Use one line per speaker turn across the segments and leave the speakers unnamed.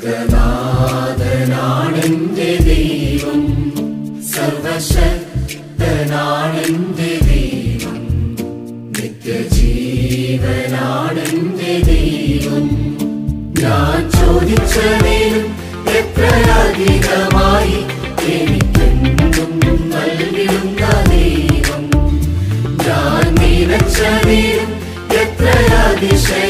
സർഗനാഥനാണെന്റെ ദൈവം. സർവശക്തനാണെന്റെ ദൈവം. നിത്യജീവനാണെന്റെ ദൈവം. ഞാൻ ചോദിച്ചതിലും എത്രയധികമായി എനിക്കെന്തും നൽകിടുന്ന ദൈവം. ഞാൻ നിലച്ചതിലും എത്രയതിശയം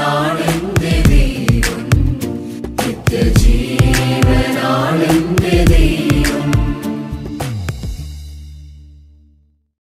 너의